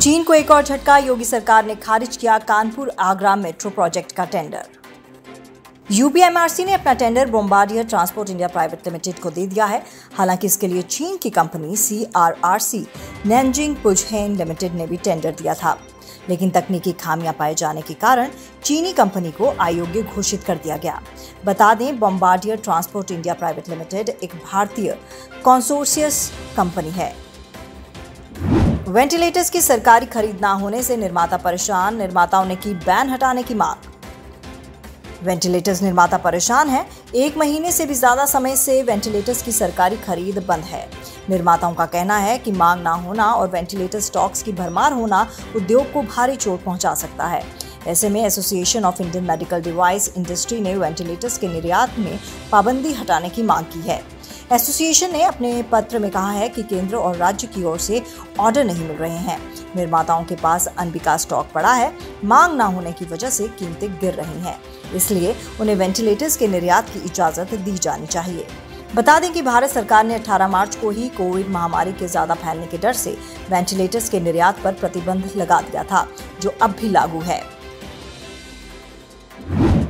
चीन को एक और झटका, योगी सरकार ने खारिज किया कानपुर आगरा मेट्रो प्रोजेक्ट का टेंडर। यूपीएमआरसी ने अपना tender Bombardier transport India private limited को दे दिया है। हालाँकि इसके लिए चीन की company C R R C Nanjing Puzhen limited ने भी टेंडर दिया था। लेकिन तकनीकी खामियाँ पाए जाने के कारण चीनी कंपनी को अयोग्य घोषित कर दिया गया। बता दें, Bombardier transport India private limited एक भारतीय कॉन्सोर्सियस कंपनी है। वेंटिलेटर्स की सरकारी खरीद ना होने से निर्माता परेशान। निर्माताओं ने की बैन हटाने की मांग। वेंटिलेटर्स निर्माता परेशान है। एक महीने से भी ज़्यादा समय से वेंटिलेटर्स की सरकारी खरीद बंद है। निर्माताओं का कहना है कि मांग ना होना और वेंटिलेटर स्टॉक्स की भरमार होना उद्योग को भारी चोट पहुँचा सकता है। ऐसे में association of Indian medical device industry ने वेंटिलेटर्स के निर्यात में पाबंदी हटाने की मांग की है। एसोसिएशन ने अपने पत्र में कहा है कि केंद्र और राज्य की ओर से ऑर्डर नहीं मिल रहे हैं। निर्माताओं के पास अनबिका स्टॉक पड़ा है। मांग न होने की वजह से कीमतें गिर रही हैं। इसलिए उन्हें वेंटिलेटर्स के निर्यात की इजाज़त दी जानी चाहिए। बता दें कि भारत सरकार ने 18 मार्च को ही कोविड महामारी के ज़्यादा फैलने के डर से वेंटिलेटर्स के निर्यात पर प्रतिबंध लगा दिया था, जो अब भी लागू है।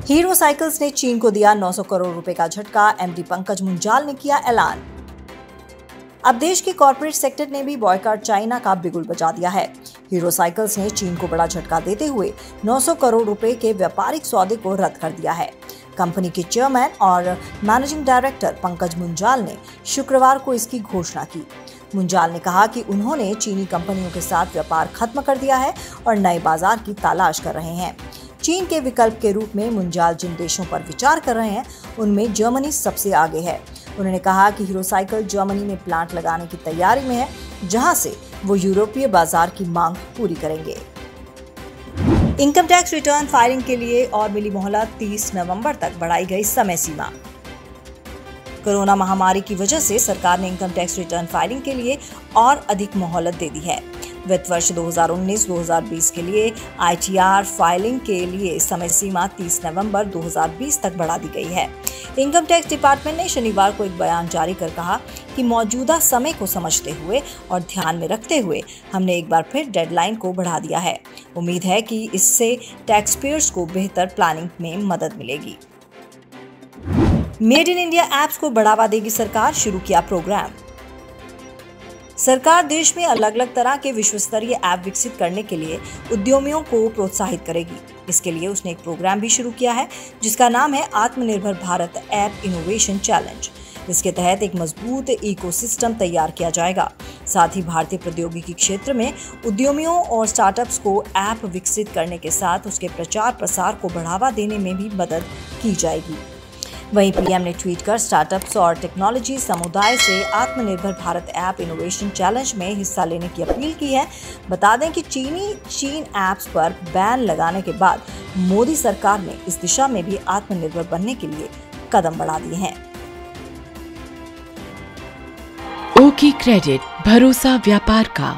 हीरो साइकिल्स ने चीन को दिया 900 करोड़ रुपए का झटका एमडी पंकज मुंजाल ने किया ऐलान। अब देश के कॉरपोरेट सेक्टर ने भी बॉयकॉट चाइना का बिगुल बजा दिया है। हीरो साइकिल्स ने चीन को बड़ा झटका देते हुए 900 करोड़ रुपए के व्यापारिक सौदे को रद्द कर दिया है। कंपनी के चेयरमैन और मैनेजिंग डायरेक्टर पंकज मुंजाल ने शुक्रवार को इसकी घोषणा की। मुंजाल ने कहा कि उन्होंने चीनी कंपनियों के साथ व्यापार खत्म कर दिया है और नए बाज़ार की तलाश कर रहे हैं। चीन के विकल्प के रूप में मुंजाल जिन देशों पर विचार कर रहे हैं, उनमें जर्मनी सबसे आगे है। उन्होंने कहा कि हीरो साइकिल जर्मनी में प्लांट लगाने की तैयारी में है, जहाँ से वो यूरोपीय बाज़ार की मांग पूरी करेंगे। इनकम टैक्स रिटर्न फाइलिंग के लिए और मिली मोहलत 30 नवंबर तक बढ़ाई गई समय सीमा। कोरोना महामारी की वजह से सरकार ने इनकम टैक्स रिटर्न फाइलिंग के लिए और अधिक मोहलत दे दी है। वित्त वर्ष 2019-2020 के लिए आईटीआर फाइलिंग के लिए समय सीमा 30 नवंबर 2020 तक बढ़ा दी गई है। इनकम टैक्स डिपार्टमेंट ने शनिवार को एक बयान जारी कर कहा कि मौजूदा समय को समझते हुए और ध्यान में रखते हुए हमने एक बार फिर डेडलाइन को बढ़ा दिया है। उम्मीद है कि इससे टैक्स पेयर्स को बेहतर प्लानिंग में मदद मिलेगी। मेड इन इंडिया एप्स को बढ़ावा देगी सरकार, शुरू किया प्रोग्राम सरकार देश में अलग अलग तरह के विश्व स्तरीय ऐप विकसित करने के लिए उद्यमियों को प्रोत्साहित करेगी। इसके लिए उसने एक प्रोग्राम भी शुरू किया है, जिसका नाम है आत्मनिर्भर भारत ऐप इनोवेशन चैलेंज। इसके तहत एक मज़बूत इकोसिस्टम तैयार किया जाएगा। साथ ही भारतीय प्रौद्योगिकी क्षेत्र में उद्यमियों और स्टार्टअप्स को ऐप विकसित करने के साथ उसके प्रचार प्रसार को बढ़ावा देने में भी मदद की जाएगी। वहीं पीएम ने ट्वीट कर स्टार्टअप्स और टेक्नोलॉजी समुदाय से आत्मनिर्भर भारत ऐप इनोवेशन चैलेंज में हिस्सा लेने की अपील की है। बता दें कि चीनी, चीन ऐप्स पर बैन लगाने के बाद मोदी सरकार ने इस दिशा में भी आत्मनिर्भर बनने के लिए कदम बढ़ा दिए हैं। ओकी क्रेडिट, भरोसा व्यापार का।